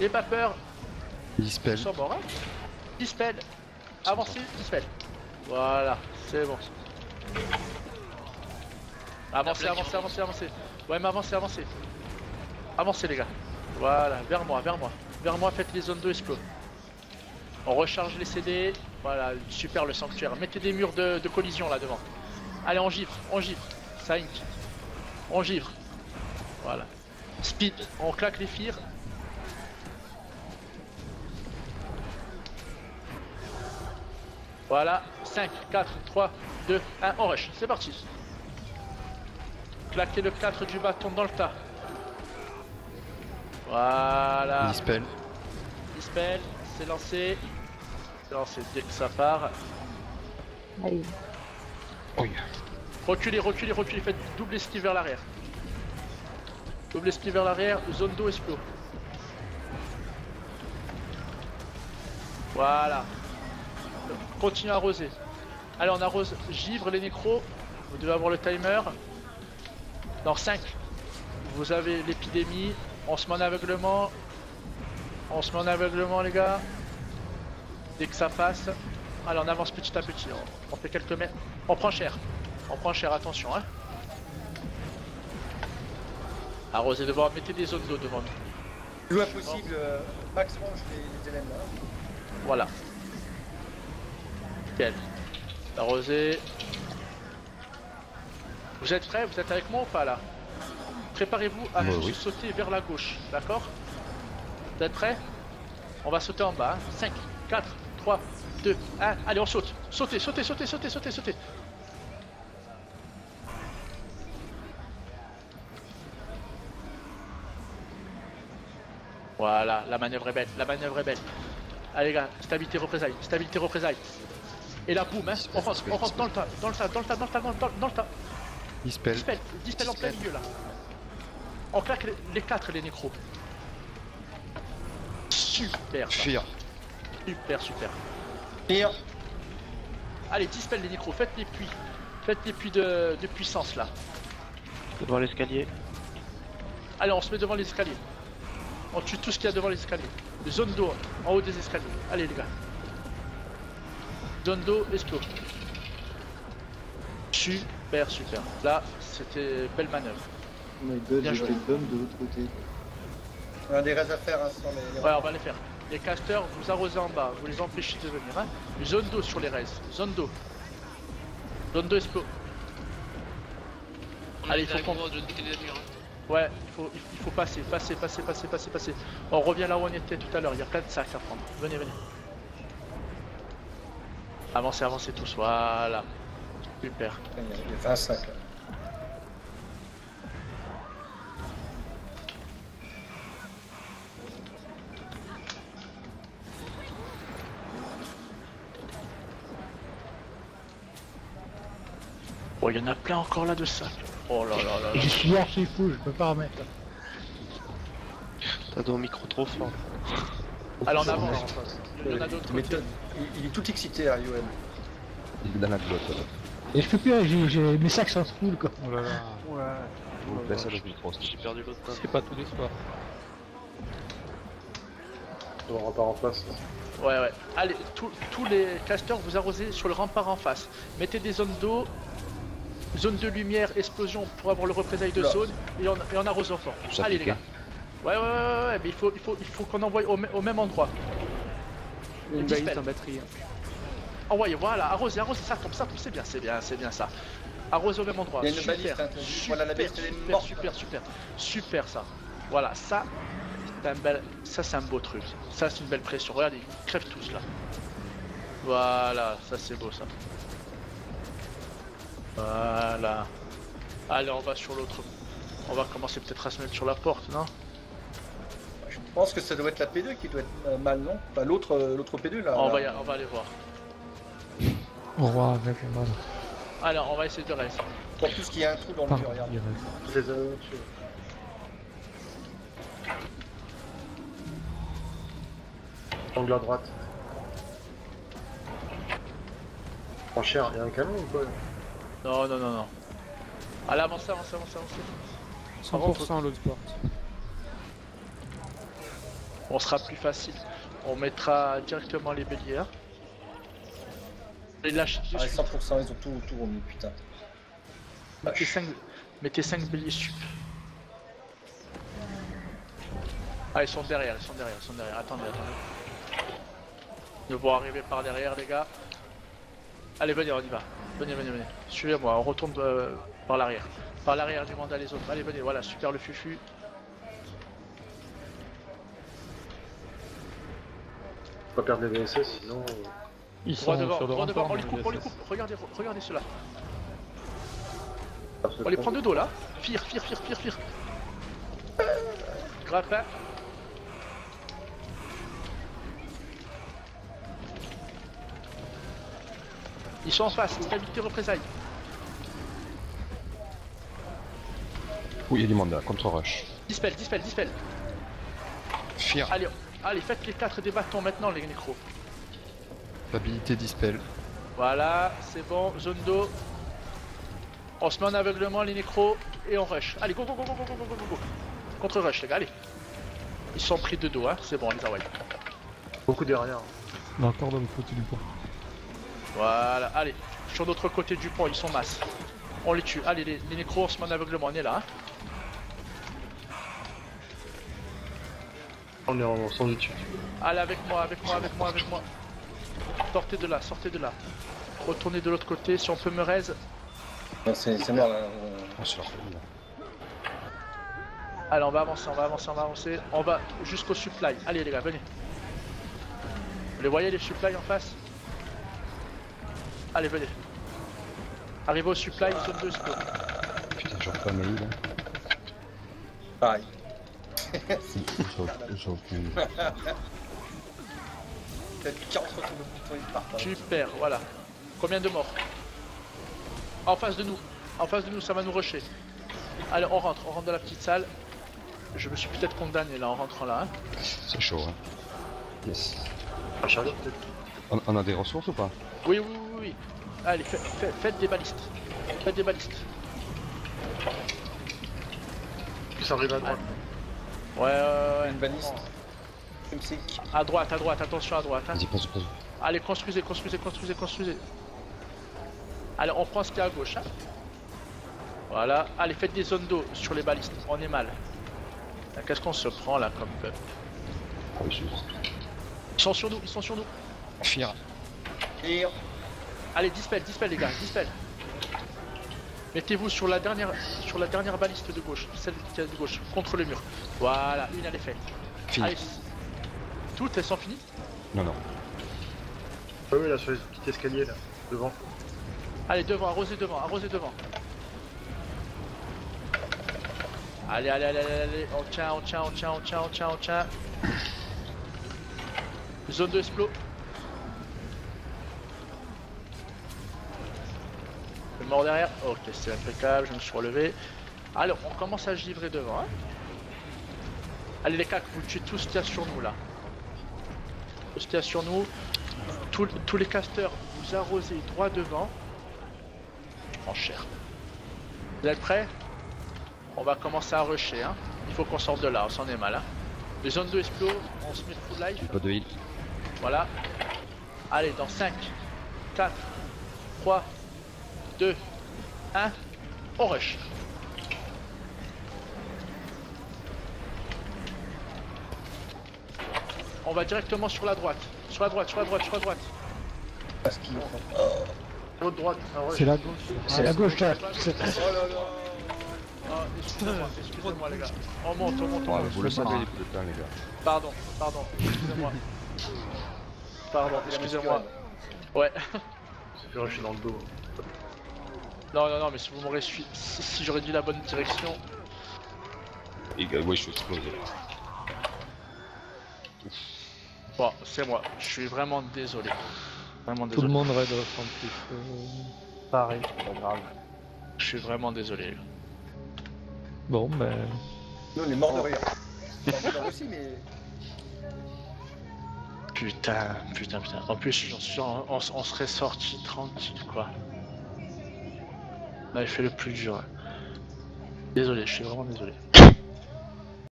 Et pas peur, Dispel. Sur mort, hein Dispel. Avancez, dispel. Voilà, c'est bon. Avancez, avancez, avancez, avancez. Ouais, mais avancez, avancez. Avancez, les gars. Voilà, vers moi, vers moi. Vers moi, faites les zones de explos. On recharge les CD. Voilà, super le sanctuaire. Mettez des murs de, de collision là devant. Allez, on givre, on givre. Ça ink. On givre. Voilà. Speed, on claque les fires. Voilà, 5, 4, 3, 2, 1, on rush, c'est parti. Claquez le 4 du bâton dans le tas. Voilà, Dispel. dispel, c'est lancé. C'est lancé dès que ça part. Aïe. Oui. Reculez, reculez, reculez, faites double esquive vers l'arrière. Double esquive vers l'arrière, zone d'eau explos. Voilà. Continue à arroser. Allez, on arrose givre les nécros. Vous devez avoir le timer. Dans 5, vous avez l'épidémie. On se met en aveuglement. On se met en aveuglement, les gars. Dès que ça passe. Allez, on avance petit à petit. On, on fait quelques mètres. On prend cher. On prend cher, attention, hein. Arrosez devant, mettez des zones d'eau devant nous. Plus possible, euh, max range les, les. Voilà. Nickel. Arrosé. Vous êtes prêts? Vous êtes avec moi ou pas là? Préparez-vous à Bah oui. sauter vers la gauche, d'accord? Vous êtes prêts? On va sauter en bas. 5, 4, 3, 2, 1. Allez, on saute. Sautez, sautez, sautez, sautez, sautez, sautez. Voilà, la manœuvre est belle, la manœuvre est belle. Allez gars, stabilité représailles, stabilité représailles. Et là, boum, hein, on rentre, on rentre dans le tas, dans le tas, dans le tas, dans le tas, dans le tas, dans le tas. Dispel. Dispel, dispel en plein milieu là. On claque les, les quatre les nécros. Super, ça. Super, super. Pire, Allez, dispel les nécros, faites les puits. Faites les puits de, de puissance là. Devant l'escalier. Allez, on se met devant les escaliers. On tue tout ce qu'il y a devant les escaliers. Zone d'eau en haut des escaliers. Allez les gars. Zone d'eau, explos. Super, super. Là, c'était belle manœuvre. Oh my god, j'ai de l'autre côté. on a des raids à faire hein, sans les. Ouais, on va les faire. Les casters, vous arrosez en bas, vous les empêchez de venir. Hein. Zone d'eau sur les raids. Zone d'eau. Zone d'eau. On Allez, il faut qu'on- hein. Ouais, il faut, il faut passer, passer, passer, passer, passer, passer. On revient là où on était tout à l'heure, il y a plein de sacs à prendre. Venez, venez. Avancez, avancez tous, voilà. Super. Il a 25 là. Oh, il y en a plein encore là de sacs. Oh là là là là. Je suis archi fou, je peux pas remettre. T'as ton micro trop fort. Alors on avance. Il y en a d'autres. Il est, il, il est tout excité à UM. Il est dans la glotte. Et je peux plus, j'ai- j'ai mes sacs sont full quoi. Oh là là. Micro. J'ai perdu l'autre. C'est pas tous les soirs. On repart en face. Ouais, ouais. Allez, tous- les casters, vous arrosez sur le rempart en face. Mettez des zones d'eau, zone de lumière, explosion pour avoir le représailles de Là. zone et on, et on arrose au fort. Ça Allez les gars. Ouais, ouais, ouais, ouais, mais il faut, il faut, il faut qu'on envoie au, au même endroit. Une baïte en batterie. Envoyez, voilà, arrosez, arrosez, ça tombe, ça tombe, c'est bien, c'est bien, c'est bien ça. Arrosez au même endroit. Il y a une super, baliste, hein, super, voilà, la baliste, super, morte. super, super, super ça. Voilà, ça, c'est un bel, ça c'est un beau truc. Ça c'est une belle pression. Regardez, ils crèvent tous là. Voilà, ça c'est beau ça. Voilà. Allez, on va sur l'autre. On va commencer peut-être à se mettre sur la porte, non? Je pense que ça doit être la P2 qui doit être euh, mal, non? Enfin, l'autre euh, l'autre P2 là. on là. va, y- on va aller voir. Au roi avec le mal. Alors, on va essayer de rester. Pour tout ce qui a un trou dans le mur, regarde. il reste. Je les avais au-dessus. Angle à droite. En cher, il y a un canon ou quoi? Non, non, non, non. Allez, avancez, avancez, avancez, avancez. 100% l'autre sport. On sera plus facile. On mettra directement les bélières. Et lâche Ah, 100%, ils ont tout, tout remis, putain. Mettez 5, mettez 5 béliers sup. Ah, ils sont derrière, ils sont derrière, ils sont derrière. Attendez, attendez. Ils vont arriver par derrière, les gars. Allez, venez, on y va. Venez, venez, venez. Suivez-moi, on retourne euh, par l'arrière. Par l'arrière du mandat, les autres. Allez, venez, voilà, super le fufu. Faut pas perdre les VSS, sinon. euh, Ils sont devant, sur devant, rempart, on les coupe, on les coupe. Regardez, regardez ceux-là. ça se On les prend. de dos là. Fire, fire, fire, fire, fire. Grappin. Ils sont en face, stabilité représailles. Oui, il y a du mandat, contre rush. Dispel, dispel, dispel. Fear, Allez, allez, faites les 4 des bâtons maintenant, les nécros. habilité dispel. Voilà, c'est bon, zone d'eau. On se met en aveuglement, les nécros, et on rush. Allez, go, go, go, go, go, go, go, go, go. Contre rush, les gars, allez. Ils sont pris de dos, hein, c'est bon, on les wipe. Beaucoup derrière. On est encore de l'autre côté du pont. Voilà, allez, sur l'autre côté du pont, ils sont masse. On les tue. Allez, les, les nécros, on se met en aveuglement, on est là. hein. On est en sans dessus. Allez, avec moi, avec moi, avec moi, avec moi. Sortez de là, sortez de là. Retournez de l'autre côté, si on peut me raise. Non, c'est mort là. on- On se leur fait là. Allez, on va avancer, on va avancer, on va avancer. On va jusqu'au supply. Allez, les gars, venez. Vous les voyez, les supply en face? Allez, venez. Arrivez au supply, zone 2, c'est Putain, j'en pas mail là. Pareil. J'en- J'en plus. Peut-être 40 sur le bouton, partent. hein. Super, voilà. Combien de morts En face de nous. En face de nous, ça va nous rusher. Allez, on rentre, on rentre dans la petite salle. Je me suis peut-être condamné là en rentrant là. hein. C'est chaud, hein. Yes. Peut-être. On, on a des ressources ou pas Oui, oui, oui, oui. Allez, fa- fa- faites des balistes. Faites des balistes. Plus arrive à droite. Ouais, ouais, ouais. Une baliste. Crimsic. À droite, à droite, attention à droite. hein. Vas-y. Allez, construisez, construisez, construisez, construisez. Allez, on prend ce qu'il y a à gauche. hein. Voilà. Allez, faites des zones d'eau sur les balistes. On est mal. Qu'est-ce qu'on se prend là comme peuple? Ah. Ils sont sur nous, ils sont sur nous. Fear. Et Allez, dispel, dispel les gars, dispel. Mettez-vous sur la dernière sur la dernière baliste de gauche, celle qui est de gauche, contre le mur. Voilà, une elle est faite. Fini. Allez, toutes elles sont finies? Non, non. Ah oui, là sur les petits escaliers là, devant. Allez, devant, arrosez devant, arrosez devant. Allez, allez, allez, allez, allez, on tient, on tient, on tient, on tient, on tient, on tient. Zone de explos. Mort derrière. Ok, c'est impeccable, je me suis relevé. Allez, on commence à givrer devant. hein. Allez les cacs, vous tuez tout ce qu'il y a sur nous là. Tout ce qu'il y a sur nous. Tous, tous les casters, vous arrosez droit devant. En cher. Vous êtes prêts? On va commencer à rusher. Hein. Il faut qu'on sorte de là, on s'en est mal. Hein. Les zones de explos, on se met full life. Pas de. Voilà. Allez, dans 5, 4, 3, 2, 1, on rush. On va directement sur la droite. Sur la droite, sur la droite, sur la droite. parce qu'ils L'autre droite, un rush. C'est la gauche. C'est la gauche là. C'est- Oh là là Ah, excusez-moi, excusez-moi les gars. On monte, on monte, on monte. vous le savez, les gars. Pardon, pardon, excusez-moi. Pardon, excusez-moi. Ouais. Fait rusher dans le dos. Non, non, non, mais si vous m'aurez suivi, si, si j'aurais dit la bonne direction, Et gars, ouais, je suis explosé. bon, c'est moi. Je suis vraiment désolé. Vraiment Tout le désolé. monde raid offensif. Euh, pareil, c'est pas grave. Je suis vraiment désolé. Bon, ben. Nous on est morts de rire. Enfin, moi aussi, mais. Putain, putain, putain. En plus, j'en suis, on, on- on serait sorti tranquille, quoi. On avait fait le plus dur. Désolé, je suis vraiment désolé.